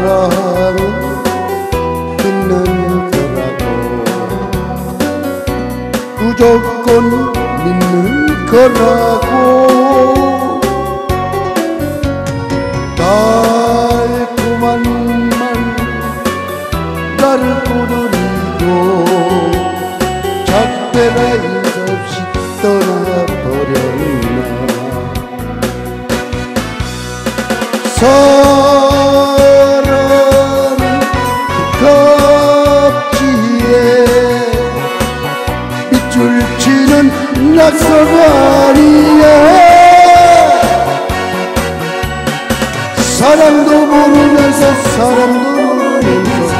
사랑은 있는 거라고. 무조건 믿는 거라고 사랑은 껍질에 밑줄 치는 낙서관이야. 사랑도 모르면서 사람도 모르면서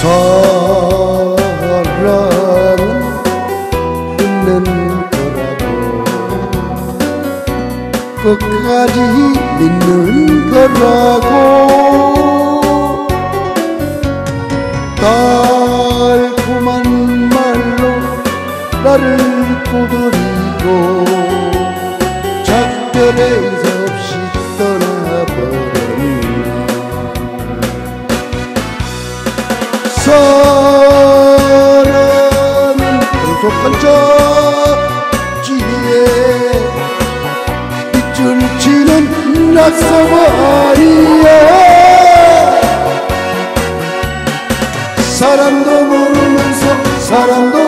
사랑은 있는 거라고 끝까지 믿는 거라고 달콤한 말로 나를 꼬드리고 작별의 사랑은 한쪽한 잡지에 밑줄 치는 낙서와이야 사람도 모르면서 사람도